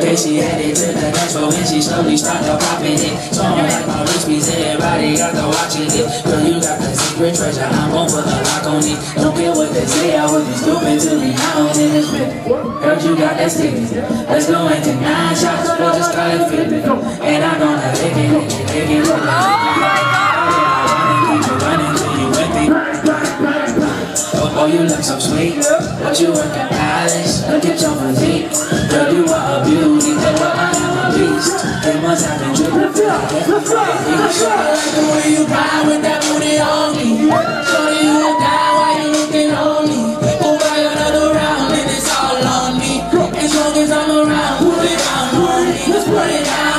Okay, she headed to the dance floor and she slowly started popping it. Song like my piece, everybody got to watching it. Girl, you got the secret treasure, I'm gon' put a lock on it. Don't care what they say, I would be stupid to be out in this bit. Girl, you got that sticky. Let's go into nine shots, we'll just call it 50. And I'm gonna lick it, lick it, lick it, lick it. Keep running till you empty. Oh, oh, you look so sweet. But you work at Palace. Look at your physique. Must have been dripping. I like the way you ride with that booty on me. Shorty, you a die while you looking on me. Go buy another round and it's all on me. As long as I'm around, put it on. Let's put it me. Put it down.